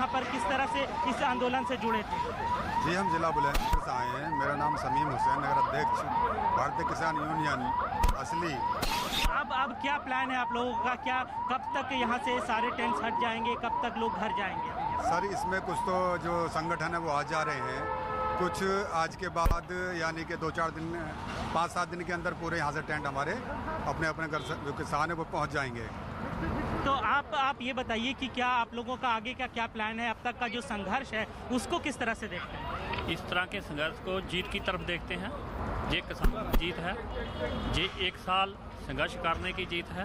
यहाँ पर किस तरह से इस आंदोलन से जुड़े थे? जी हम जिला बुलंदशहर से आए हैं। मेरा नाम समीम हुसैन नगर अध्यक्ष भारतीय किसान यूनियन असली। अब अब क्या प्लान है आप लोगों का? क्या कब तक यहाँ से सारे टेंट्स हट जाएँगे? कब तक लोग घर जाएँगे? सर इसमें कुछ तो जो संगठन है वो आ जा रहे हैं। कुछ आज के बाद यानी कि दो चार दिन पाँच सात दिन के अंदर पूरे यहाँ से टेंट हमारे अपने अपने घर जो किसान है वो पहुँच जाएँगे। तो आप आप ये बताइए कि क्या आप लोगों का आगे का क्या प्लान है? अब तक का जो संघर्ष है, उसको किस तरह से देखते हैं? इस तरह के संघर्ष को जीत की तरफ़ देखते हैं। ये किसान की जीत है ये एक साल संघर्ष करने की जीत है,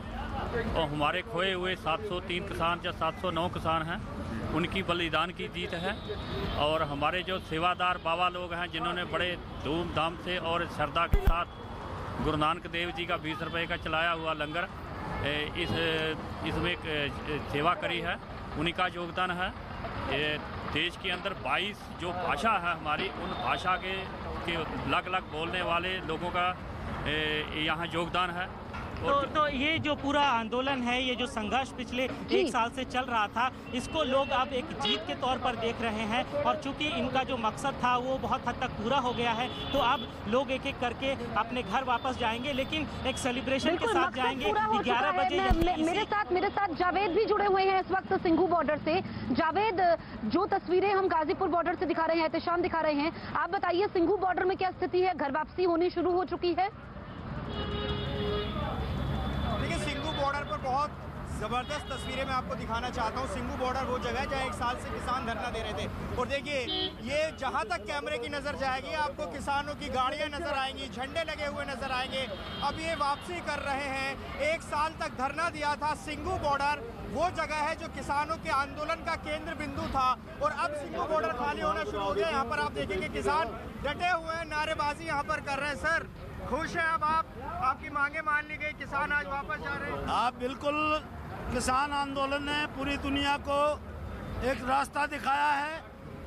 और हमारे खोए हुए 703 किसान या 709 किसान हैं, उनकी बलिदान की जीत है। और हमारे जो सेवादार बाबा लोग हैं, जिन्होंने बड़े धूमधाम से और श्रद्धा के साथ गुरु नानक देव जी का बीस रुपये का चलाया हुआ लंगर इस इसमें सेवा करी है। उन्हीं का योगदान है। ये देश के अंदर 22 जो भाषा है हमारी, उन भाषा के के अलग अलग बोलने वाले लोगों का यहाँ योगदान है। तो तो ये जो पूरा आंदोलन है ये जो संघर्ष पिछले एक साल से चल रहा था इसको लोग अब एक जीत के तौर पर देख रहे हैं और चूँकि इनका जो मकसद था वो बहुत हद तक पूरा हो गया है तो अब लोग एक एक करके अपने घर वापस जाएँगे लेकिन एक सेलिब्रेशन के साथ जाएँगे ग्यारह बजे मेरे साथ मेरे साथ जावेद भी जुड़े हुए हैं इस वक्त सिंघू बॉर्डर से। जावेद जो तस्वीरें हम गाजीपुर बॉर्डर से दिखा रहे हैं एहतशाम दिखा रहे हैं आप बताइए सिंघू बॉर्डर में क्या स्थिति है? घर वापसी होनी शुरू हो चुकी है? बॉर्डर पर बहुत ज़बरदस्त तस्वीरें मैं आपको दिखाना चाहता हूँ। सिंगू बॉर्डर वो जगह है जहाँ एक साल से किसान धरना दे रहे थे। और देखिए, ये जहाँ तक कैमरे की नज़र जाएगी, आपको किसानों की गाड़ियाँ नज़र आएँगी, झंडे लगे हुए नज़र आएँगे। अब ये वापसी कर रहे हैं। एक साल तक धरना दिया था सिंगू बॉर्डर वो जगह है जो किसानों के आंदोलन का केंद्र बिंदु था। और अब सिंगू बॉर्डर खाली होना शुरू हो गया। यहाँ पर आप देखेंगे, किसान डटे हुए हैं, नारेबाजी यहाँ पर कर रहे हैं। सर खुश है अब आप आपकी मांगे मान ली गई किसान आज वापस जा रहे हैं। आप बिल्कुल किसान आंदोलन ने पूरी दुनिया को एक रास्ता दिखाया है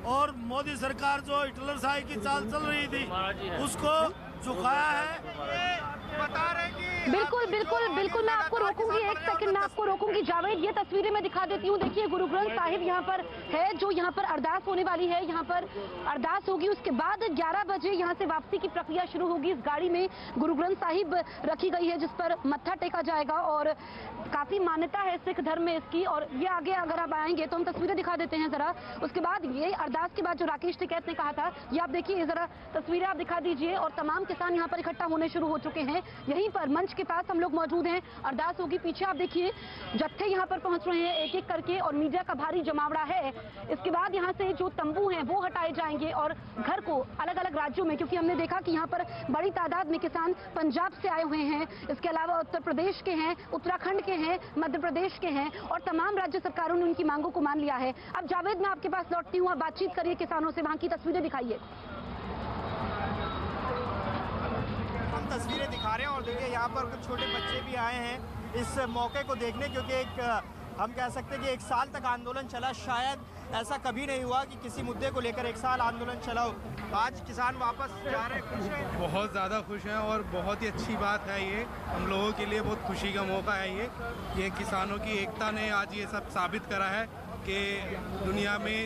और मोदी सरकार जो हिटलर साहब की चाल चल रही थी उसको झुकाया है। बिल्कुल बिल्कुल बिल्कुल मैं आपको रोकूँगी एक सेकंड मैं आपको रोकूँगी। जावेद ये तस्वीरें मैं दिखा देती हूँ। देखिए गुरु ग्रंथ साहिब यहाँ पर है जो यहाँ पर अरदास होने वाली है। यहाँ पर अरदास होगी उसके बाद 11 बजे यहाँ से वापसी की प्रक्रिया शुरू होगी। इस गाड़ी में गुरु ग्रंथ साहिब रखी गई है जिस पर मत्था टेका जाएगा और काफ़ी मान्यता है सिख धर्म में इसकी। और ये आगे अगर आप आएँगे तो हम तस्वीरें दिखा देते हैं जरा। उसके बाद ये अरदास के बाद जो राकेश टिकैत ने कहा था ये आप देखिए जरा तस्वीरें आप दिखा दीजिए। और तमाम किसान यहाँ पर इकट्ठा होने शुरू हो चुके हैं। यहीं पर मंच के पास हम लोग मौजूद हैं। अरदास होगी, पीछे आप देखिए, जत्थे यहाँ पर पहुँच रहे हैं एक एक करके, और मीडिया का भारी जमावड़ा है। इसके बाद यहाँ से जो तंबू हैं, वो हटाए जाएँगे और घर को अलग अलग राज्यों में, क्योंकि हमने देखा कि यहाँ पर बड़ी तादाद में किसान पंजाब से आए हुए हैं। इसके अलावा उत्तर प्रदेश के हैं, उत्तराखंड के हैं, मध्य प्रदेश के हैं, और तमाम राज्य सरकारों ने उनकी मांगों को मान लिया है। अब जावेद, मैं आपके पास लौटती हूँ, आप बातचीत करिए किसानों से, वहाँ की तस्वीरें दिखाइए। तस्वीरें दिखा रहे हैं और देखिए यहाँ पर कुछ छोटे बच्चे भी आए हैं इस मौके को देखने, क्योंकि एक, हम कह सकते हैं कि एक साल तक आंदोलन चला, शायद ऐसा कभी नहीं हुआ कि किसी मुद्दे को लेकर एक साल आंदोलन चला हो। तो आज किसान वापस जा रहे हैं, खुश हैं? बहुत ज़्यादा खुश हैं और बहुत ही अच्छी बात है ये। हम लोगों के लिए बहुत खुशी का मौका है ये। ये किसानों की एकता ने आज ये सब साबित करा है कि दुनिया में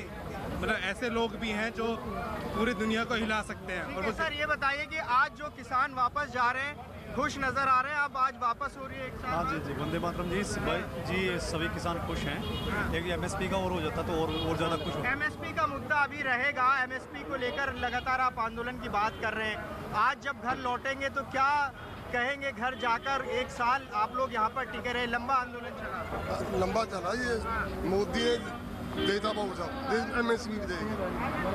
मतलब ऐसे लोग भी हैं जो पूरी दुनिया को हिला सकते हैं। और सर ये बताइए कि आज जो किसान वापस जा रहे हैं खुश नज़र आ रहे हैं? अब आज वापस हो रही है एक साल हाँ जी जी वंदे मातरम जी भाई जी सभी किसान खुश हैं। एक एमएसपी का और हो जाता तो और और ज़्यादा खुश हो एमएसपी का मुद्दा अभी रहेगा एमएसपी को लेकर लगातार आप आंदोलन की बात कर रहे हैं। आज जब घर लौटेंगे तो क्या कहेंगे घर जाकर एक साल आप लोग यहाँ पर टिके रहे? लंबा आंदोलन चला। लंबा चला ये। मोदी ने देता बहुत एमएसपी भी देगा।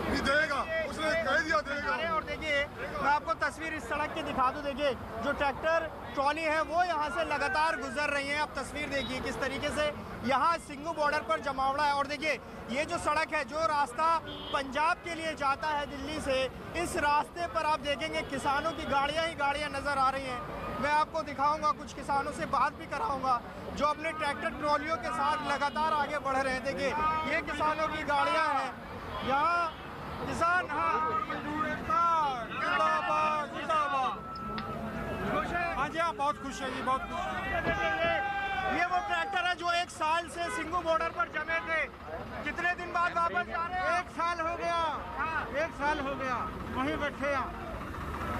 भी देगा। उसने कह दिया देगा। और देखिए, मैं आपको तस्वीर इस सड़क की दिखा दूँ, देखिए, जो ट्रैक्टर, ट्रॉली है, वो यहाँ से लगातार गुजर रही हैं। आप तस्वीर देखिए किस तरीके से यहाँ सिंगू बॉर्डर पर जमावड़ा है। और देखिए, ये जो सड़क है, जो रास्ता पंजाब के लिए जाता है दिल्ली से, इस रास्ते पर आप देखेंगे किसानों की गाड़ियाँ ही गाड़ियाँ नज़र आ रही हैं। मैं आपको दिखाऊँगा कुछ किसानों से बात भी कराऊँगा जो अपने ट्रैक्टर ट्रॉलियों के साथ लगातार आगे बढ़ रहे हैं। देखिए ये किसानों की गाड़ियाँ हैं। यहाँ किसान हाँ है? हाँ जी हाँ बहुत खुश है जी बहुत खुश है। ये वो ट्रैक्टर है जो एक साल से सिंगू बॉर्डर पर जमे थे। कितने दिन बाद वापस जा रहे हैं? एक साल हो गया। एक साल हो गया। वहीं बैठे यहाँ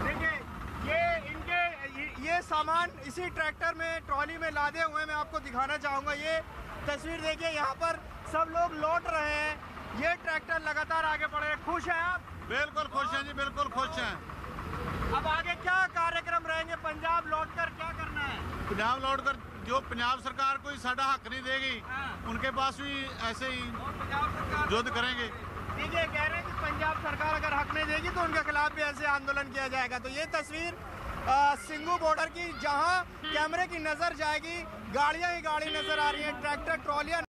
देखिए ये ये, सामान इसी ट्रैक्टर में ट्रॉली में लादे हुए मैं आपको दिखाना चाहूँगा। ये तस्वीर देखिए यहाँ पर सब लोग लौट रहे हैं। ये ट्रैक्टर लगातार आगे बढ़ रहे हैं। खुश हैं आप? बिल्कुल खुश हैं जी बिल्कुल खुश हैं। अब आगे क्या कार्यक्रम रहेंगे? पंजाब लौट कर क्या करना है? पंजाब लौट कर जो पंजाब सरकार कोई साडा हक नहीं देगी उनके पास भी ऐसे ही युद्ध करेंगे। देखिए कह रहे हैं कि पंजाब सरकार अगर हक नहीं देगी तो उनके खिलाफ भी ऐसे आंदोलन किया जाएगा। तो ये तस्वीर सिंगू बॉर्डर की जहाँ कैमरे की नज़र जाएगी, गाड़ियाँ ही गाड़ी नज़र आ रही हैं, ट्रैक्टर, ट्रॉलियाँ